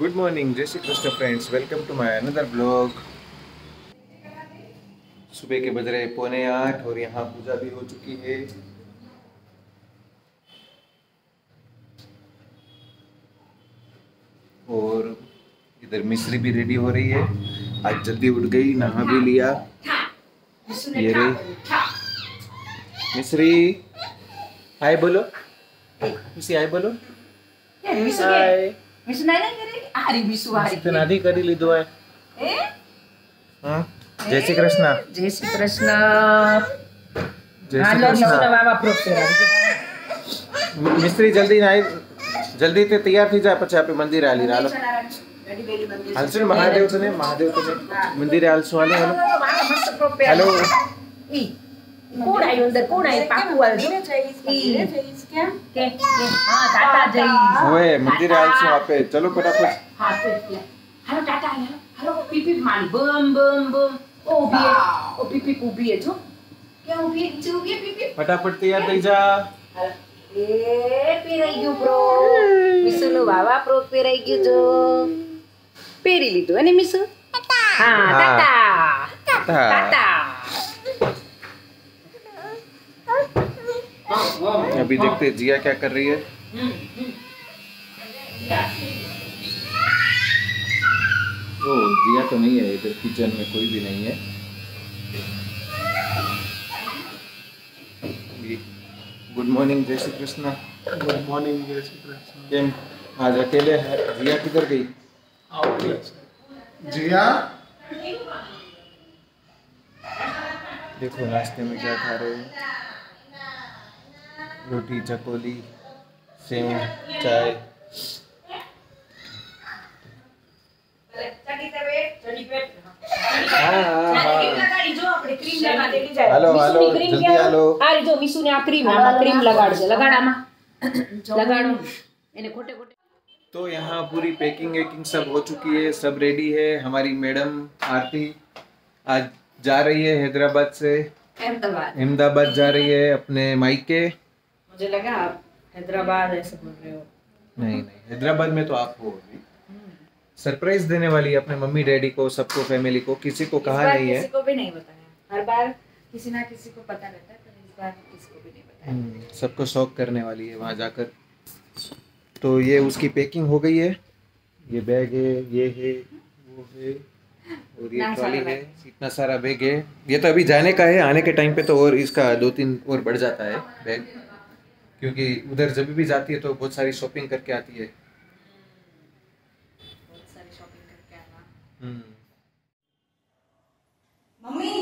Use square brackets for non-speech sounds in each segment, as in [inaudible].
Good morning जय Shri Krishna friends welcome to my another blog सुबह के बज रहे पौने आठ और यहाँ पूजा भी हो चुकी है और इधर मिश्री भी रेडी हो रही है आज जल्दी उठ गई नहा भी लिया ये रही मिश्री हाय बोलो मिश्री हाय बोलो हाय વિસુ નાઈ નાઈ કરી હારી વિસુ હારી તો નાથી કરી લીધું હોય એ હા જય શ્રી કૃષ્ણ જય શ્રી કૃષ્ણ જય હાલો શ્રી નવું કૃષ્ણ નવા પ્રોપ મિસ્ત્રી જલ્દી નાઈ જલ્દી તે તૈયાર થઈ જાય પછી આપણે મંદિરે હાલી હાલો હાલશું ને મહાદેવ તને મહાદેવ તને મંદિરે હાલશું હાલો હાલો હાલો ઈ કોણ આવ્યું અંદર કોણ આવ્યું પાકું આવ્યું મંદિરે આપે. ચલો ફટાફટ. હા તો એટલે હાલો ટાટા હાલો. હાલો પીપી મારી. બમ બમ બમ. ઓ ઊભી ઓ પીપી ઊભી હે જો. કે ઊભી છે ઊભી પીપી ફટાફટ તૈયાર થઈ જા. એ પહેરાઈ ગયું પ્રો મિસુનું વાવા પ્રો પેરાઈ ગયું જો. પહેરી લીધું અને મિસુ? હા. ટાટા. ટાટા. अभी देखते हैं जिया क्या कर रही है। ओ जिया तो नहीं है इधर किचन में कोई भी नहीं है। गुड मॉर्निंग जय श्री कृष्णा। गुड मॉर्निंग जय श्री कृष्ण। केम आज अकेले है? जिया किधर गई? जिया? देखो नाश्ते में क्या खा रहे हैं। रोटी चकोली सेव चाय हाँ हाँ हाँ હાલો હાલો જલ્દી હાલો આ જો મિસુને આ ક્રીમ આમાં ક્રીમ લગાડજે લગાડામાં લગાડો એને ખોટે ખોટે तो यहाँ पूरी पैकिंग वैकिंग सब हो चुकी है सब रेडी है हमारी मैडम आरती आज जा रही है हैदराबाद से अहमदाबाद अहमदाबाद जा रही है अपने मायके मुझे लगा आप हैदराबाद ऐसे बोल रहे हो। नहीं नहीं हैदराबाद में तो आप हो अभी। सरप्राइज़ देने वाली है अपने मम्मी डैडी को सबको फैमिली को किसी को कहा नहीं है। किसी को भी नहीं बताया। हर बार किसी ना किसी को पता रहता है पर इस बार किसी को भी नहीं बताया। हम्म, सबको शौक करने वाली है वहाँ जाकर। तो ये उसकी पैकिंग हो गई है। ये बैग है ये है वो है और ये ट्रॉली है इतना सारा बैग है। ये तो अभी जाने का है आने के टाइम पे तो और इसका दो तीन और बढ़ जाता है बैग क्योंकि उधर जब भी जाती है तो बहुत सारी शॉपिंग करके आती है बहुत सारी शॉपिंग करके आना हम्म મમ્મી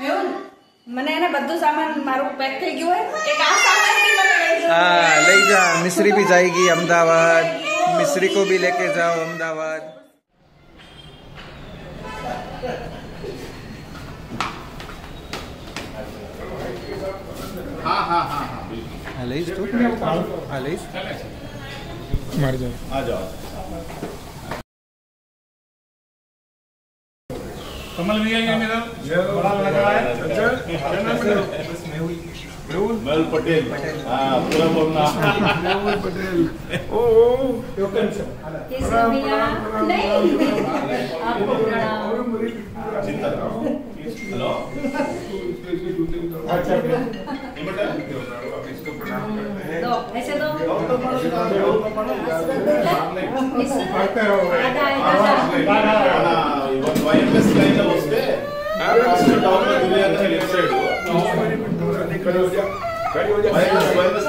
મેહુલ મને એને બધું સામાન મારું પેક થઈ ગયું હોય એક આ સામાન બી મને લઈ જાઓ. हाँ ले जा मिस्री भी जाएगी अहमदाबाद मिस्री को भी लेके जाओ अहमदाबाद हाँ लईस तू हाँ लईस मर जाओ। कमल भैया ये मेरा बड़ा लगा है। मेहुल पटेल। हाँ पूरा बोलना। [laughs] ओ ओ किसको मिला नहीं। आपको प्रणाम। pero, güey. ಇವತ್ತು ವೈ ಎಂ ಎಸ್ ಲೈನ್ ಅಷ್ಟೇ ಡೌನ್ಲೋಡ್ ಇದೆ ಅಂತ ಹೇಳಿದ್ರು side Y M S Y M S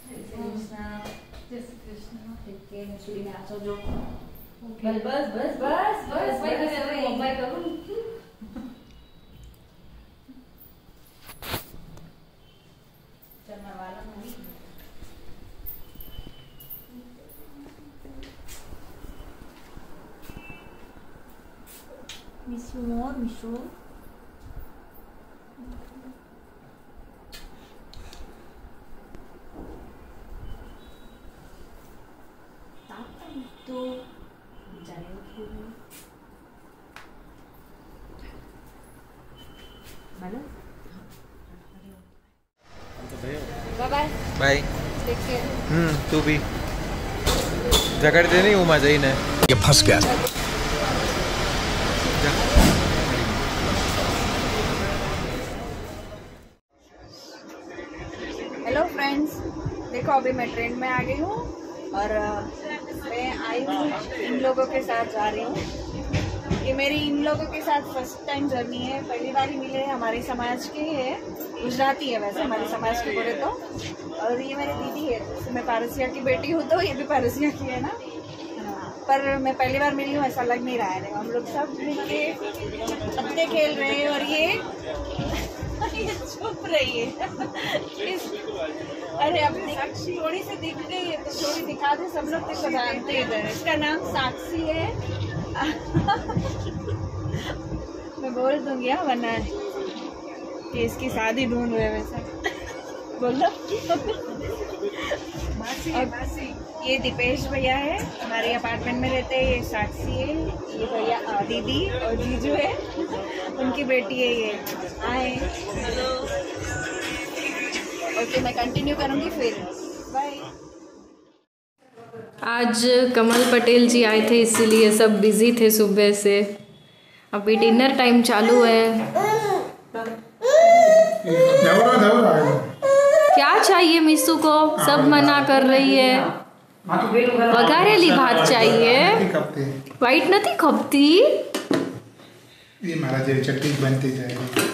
Shri Krishna જય શ્રી કૃષ્ણ ઠીક છે મુસુડીને સાચવજો બસ બસ બસ બસ બસ બસ મોબાઈલ કરું Michon, Michon. তো যাই হোক ভালো બાય હમ તું બી જગાડી દે નહીં હું માં જઈને કે ફસ ગયા अभी मैं ट्रेन में आ गई हूँ और मैं आई हूँ इन लोगों के साथ जा रही हूँ। ये मेरी इन लोगों के साथ फ़र्स्ट टाइम जर्नी है। पहली बार ही मिले हमारे समाज के है गुजराती है वैसे हमारे समाज के बोले तो। और ये मेरी दीदी है जैसे मैं पारसिया की बेटी हूँ तो ये भी पारसिया की है ना। पर मैं पहली बार मिली हूँ, ऐसा लग नहीं रहा है। हम लोग सब मिलके, पत्ते खेल रहे हैं और ये चुप अरे अपनी थोड़ी सी दिख गई है तो थोड़ी दिखा दे सब लोग को जानते इधर इसका नाम साक्षी है मैं बोल दूँगी हाँ वरना कि इसकी शादी ढूंढ रहे वैसे बोलो मासी ये दीपेश भैया है, हमारे अपार्टमेंट में रहते हैं, ये साक्षी है। ये भैया दीदी और जीजू है। उनकी बेटी है ये। आए। ओके मैं कंटिन्यू करूँगी फिर। बाय आज कमल पटेल जी आए थे इसीलिए सब बिज़ी थे सुबह से। अभी डिनर टाइम चालू है। क्या चाहिए मिसू को? सब मना कर रही है। वघारेली भात चाहिए। कपते वाइट नहीं खपती? ये मारा जेरी चटनी बनती जाएगी।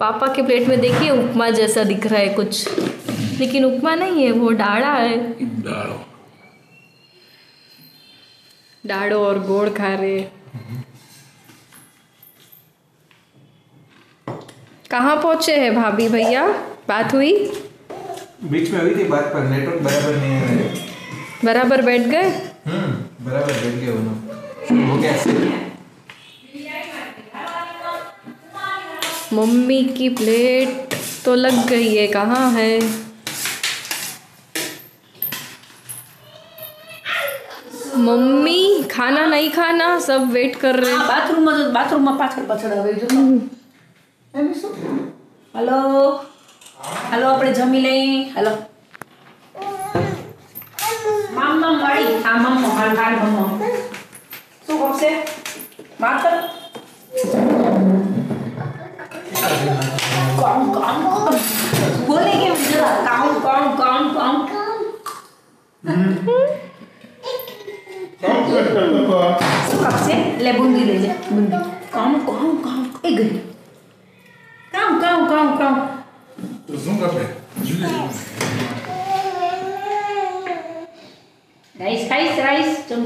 पापा के प्लेट में देखिए उपमा जैसा दिख रहा है कुछ। लेकिन उपमा नहीं है वो डाढ़ा है। डाढ़ो। और गोड़ खा रहे कहाँ पहुँचे हैं भाभी भैया? बात हुई बीच में हुई थी बात पर नेटवर्क बराबर नहीं आ रहा है बराबर बैठ गए हम्म बराबर बैठ गया दोनों हो गया सही मम्मी की प्लेट तो लग गई है कहाँ है मम्मी खाना नहीं खाना सब वेट कर रहे हैं બાથરૂમમાં જો બાથરૂમમાં પાછળ પાછળ હવે જો એમ શું હલો હલો આપણે જમી લઈ હલો મામ મામ વાળી આ મમ્મો હાલ હાલ મમ્મો શું કરશે માતર કોણ કોણ કોણ બોલે કેમ જરા કાઉન કોણ કોણ કોણ શું કરશે લે બુંદી લઈ લે બુંદી કામ કામ કામ राइस राइस तो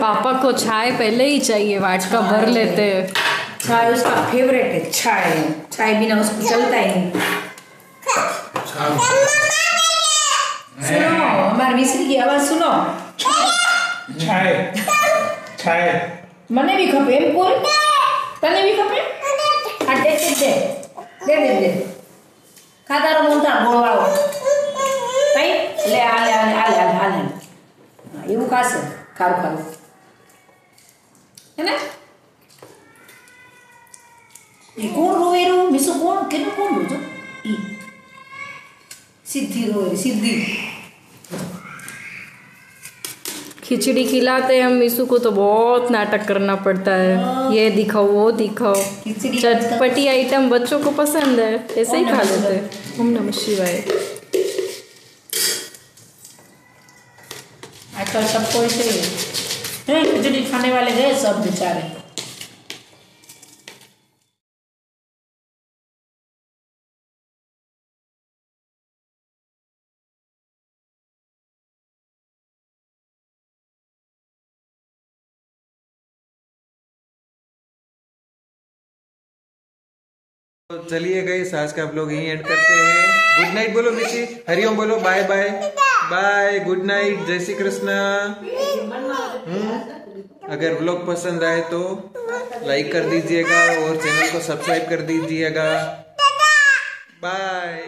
पापा को चाय पहले ही चाहिए वाट का भर लेते चाय उसका फेवरेट है चाय। चाय बिना उसको चलता ही नहीं। सुनो हमारे मिस्री की आवाज़ सुनो। छाए छाए મને બી ખપે એમ બોલ તને બી ખપે આ દે દે દે દે દે દે ખાતારો મોટા ગોળવાળો કઈ લે આ લે આ લે આ લે આ લે આ લે હા, એવું ખાશે ખારું ખારું હે ને એ કોણ રોવેરું મિસો કોણ કેટલું કોણ રોજો ઈ सीधी रो रही खिचड़ी खिलाते हैं हम मीसू को तो बहुत नाटक करना पड़ता है। ये दिखाओ वो दिखाओ। चटपटी आइटम बच्चों को पसंद है ऐसे ही खा लेते हैं। ओम नमः शिवाय। आजकल सबको ऐसे ही खिचड़ी खाने वाले गए सब बेचारे। तो चलिए गए आज का आप लोग यही एंड करते हैं। गुड नाइट बोलो मिशी हरिओम बोलो bye bye bye good night जय श्री कृष्णा। हम्म, अगर ब्लॉग पसंद आए तो लाइक कर दीजिएगा और चैनल को सब्सक्राइब कर दीजिएगा। बाय